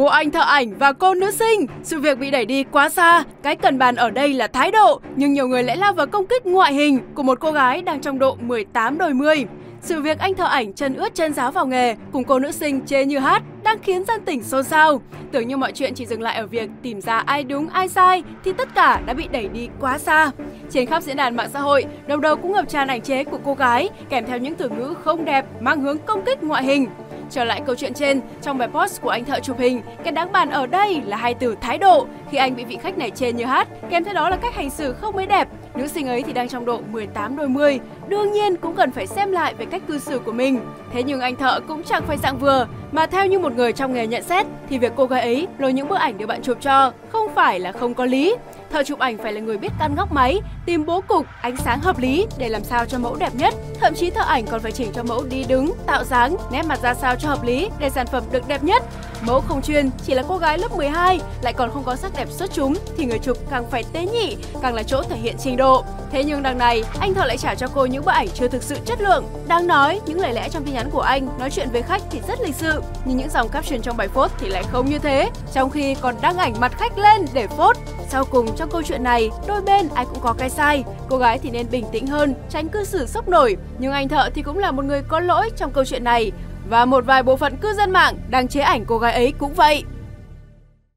Vô anh thợ ảnh và cô nữ sinh, sự việc bị đẩy đi quá xa. Cái cần bàn ở đây là thái độ, nhưng nhiều người lại lao vào công kích ngoại hình của một cô gái đang trong độ 18 đôi mươi. Sự việc anh thợ ảnh chân ướt chân giáo vào nghề cùng cô nữ sinh chê như hát đang khiến dân tỉnh xôn xao. Tưởng như mọi chuyện chỉ dừng lại ở việc tìm ra ai đúng ai sai thì tất cả đã bị đẩy đi quá xa. Trên khắp diễn đàn mạng xã hội, đầu đầu cũng ngập tràn ảnh chế của cô gái kèm theo những từ ngữ không đẹp mang hướng công kích ngoại hình. Trở lại câu chuyện trên, trong bài post của anh thợ chụp hình, cái đáng bàn ở đây là hai từ thái độ khi anh bị vị khách này chê như hát, kèm theo đó là cách hành xử không mấy đẹp. Nữ sinh ấy thì đang trong độ 18 đôi mươi, đương nhiên cũng cần phải xem lại về cách cư xử của mình. Thế nhưng anh thợ cũng chẳng phải dạng vừa, mà theo như một người trong nghề nhận xét thì việc cô gái ấy lôi những bức ảnh được bạn chụp cho không phải là không có lý. Thợ chụp ảnh phải là người biết căn góc máy, tìm bố cục, ánh sáng hợp lý để làm sao cho mẫu đẹp nhất. Thậm chí thợ ảnh còn phải chỉnh cho mẫu đi đứng, tạo dáng, nét mặt ra sao cho hợp lý để sản phẩm được đẹp nhất. Mẫu không chuyên, chỉ là cô gái lớp 12 lại còn không có sắc đẹp xuất chúng thì người chụp càng phải tế nhị, càng là chỗ thể hiện trình độ. Thế nhưng đằng này, anh thợ lại trả cho cô những bức ảnh chưa thực sự chất lượng. Đang nói, những lời lẽ trong tin nhắn của anh nói chuyện với khách thì rất lịch sự, nhưng những dòng caption trong bài phốt thì lại không như thế, trong khi còn đăng ảnh mặt khách lên để phốt. Sau cùng trong câu chuyện này, đôi bên ai cũng có cái sai. Cô gái thì nên bình tĩnh hơn, tránh cư xử sốc nổi. Nhưng anh thợ thì cũng là một người có lỗi trong câu chuyện này. Và một vài bộ phận cư dân mạng đang chế ảnh cô gái ấy cũng vậy.